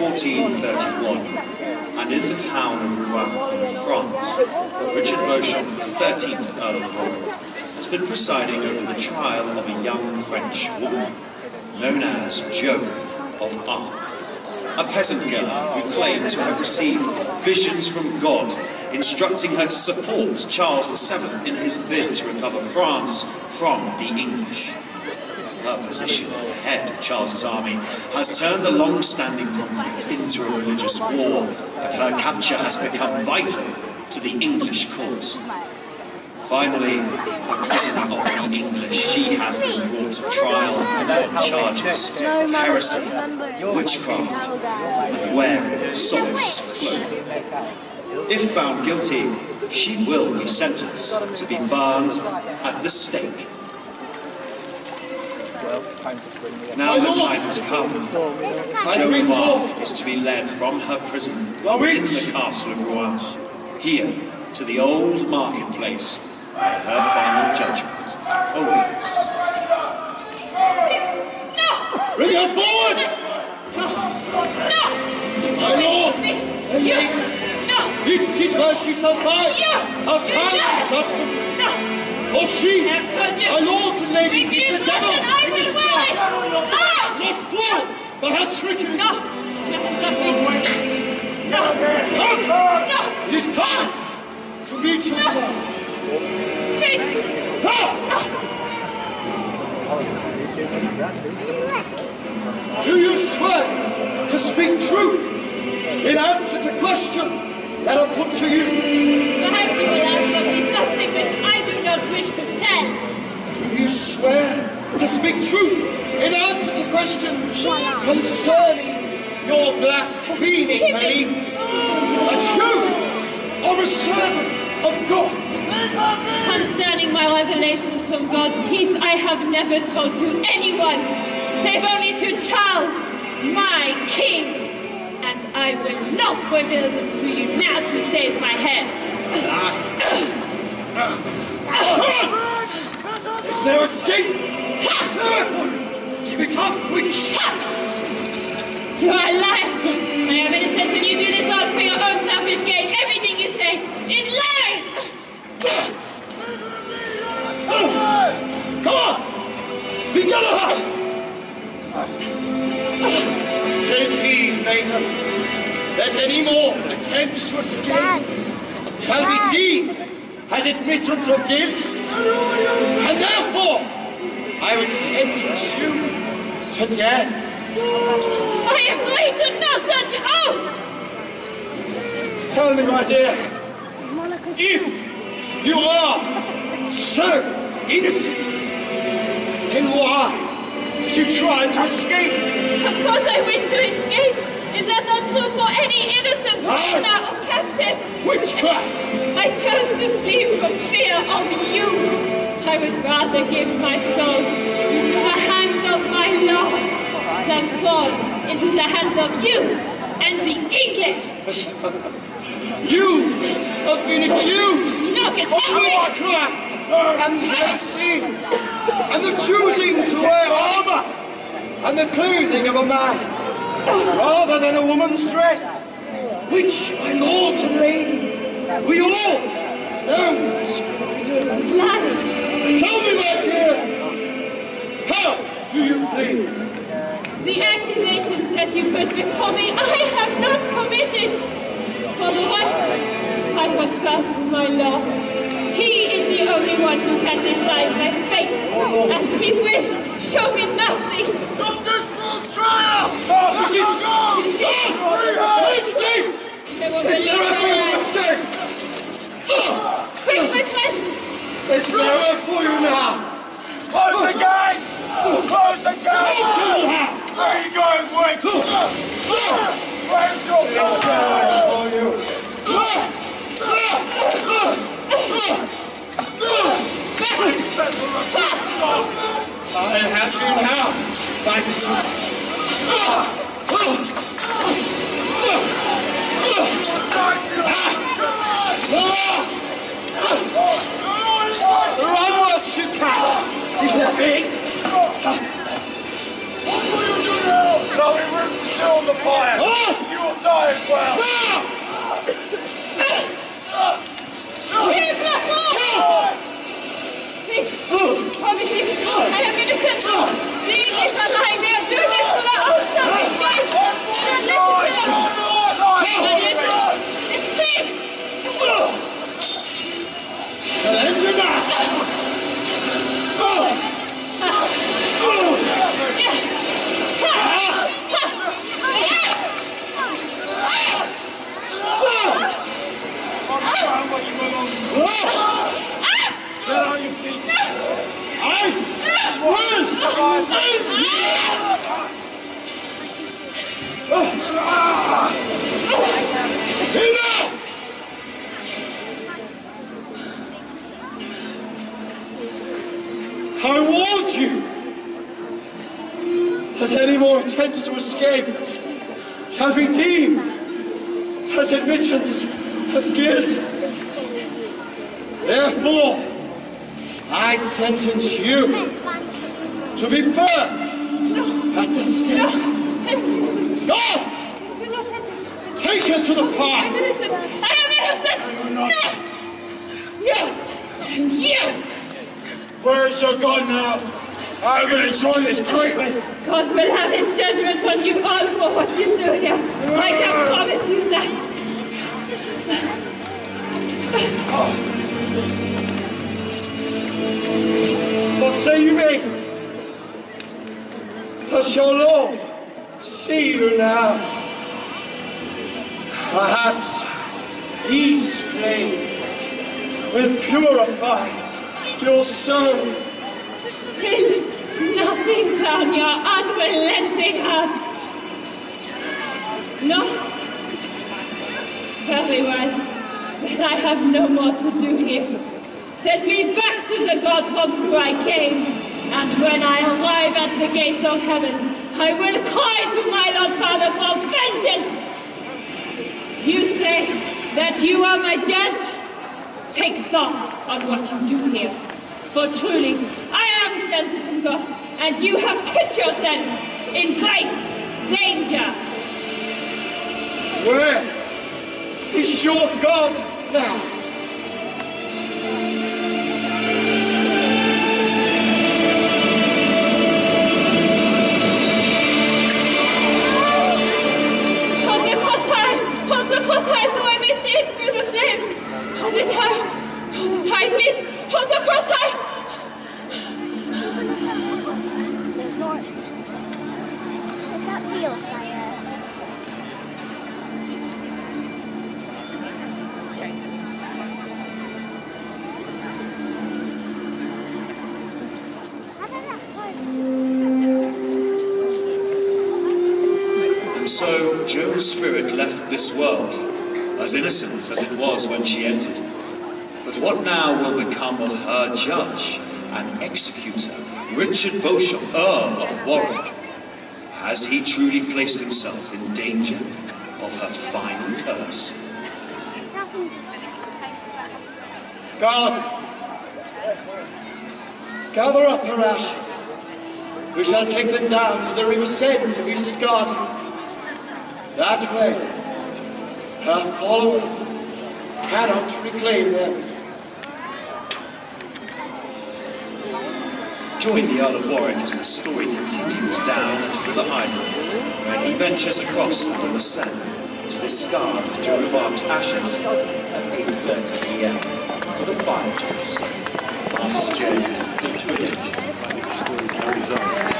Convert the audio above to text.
1431, and in the town of Rouen, in France, Richard Beauchamp, the 13th Earl of Rouen, has been presiding over the trial of a young French woman known as Joan of Arc, a peasant girl who claimed to have received visions from God instructing her to support Charles VII in his bid to recover France from the English. Her position head of Charles's army has turned a long-standing conflict into a religious war, and her capture has become vital to the English cause. Finally, a prisoner of the English, she has been brought to trial on charges of heresy, witchcraft, and wearing Solomon's clothing. If found guilty, she will be sentenced to be burned at the stake. Now the time has come. Joan of Arc is to be led from her prison in the castle of Rouen, here to the old marketplace, where her final judgment awaits. Bring her forward! No! My lord! This is where she fight! Her final judgment! For she, my lords and ladies, is the devil in disguise! Not fool for her trickery! No! It is time to meet your father! Do you swear to speak truth in answer to questions that are put to you speak truth in answer to questions concerning your blaspheming name? That you are a servant of God? Concerning my revelations from God's peace, I have never told to anyone, save only to Charles, my king. And I will not reveal them to you now to save my head. Ah. Ah. Ah. Is there escape? Is there for you? Give it up, witch! You are a liar. I am innocent and you do this all for your own selfish gain. Everything you say is lies. Come on! We got her! Take heed, Nathan, that any more attempts to escape shall be deemed as admittance of guilt, and therefore I will sentence you to death. I agree to no such oath. Tell me, my dear, if you are so innocent, then why did you try to escape? Of course I wish to escape. Is that not true for any innocent prisoner or captive? Witchcraft! I chose to flee from fear of you. I would rather give my soul into the hands of my Lord than fall into the hands of you and the English. You have been accused No, of witchcraft and heresy and the choosing to wear armor and the clothing of a man rather than a woman's dress, which, my lords and ladies, we all. Lies. Tell me, my dear, how do you plead? The accusations that you put before me, I have I have you now, my Run, Washington! little pig! What still on the fire. Ah! You will die as well. Please, Blackwell! Please, promise Get on your feet. Enough! I warned you that any more attempts to escape shall be deemed as admittance of guilt. Therefore, I sentence you to be burned at the stake. Go! Not hesitate. Take her to the fire! innocent. I am innocent. No. You. You. Where is your God now? I'm going to enjoy this greatly. God will have his judgment on you all for what you do here. I Does your Lord see you now? Perhaps these flames will purify your soul. Will nothing down your unrelenting heart. No? Very well. Then I have no more to do here. Send me back to the God from whom I came. And when I arrive at the gates of heaven, I will cry to my Lord Father for vengeance. You say that you are my judge? Take thought on what you do here. For truly, I am sent from God, and you have put yourself in great danger. Where is your God now? So Joan's spirit left this world, as innocent as it was when she entered. But what now will become of her judge and executor, Richard Beauchamp, Earl of Warwick? Has he truly placed himself in danger of her final curse? God, gather up her ashes. We shall take them down to the river Seine to be discarded. That way, her followers cannot reclaim them. Join the Earl of Warwick as the story continues down into the island, where he ventures across from the sand to discard Joan of Arc's ashes at 8.30 pm for the final chapter. Martyr's journey into a nation. The story carries on.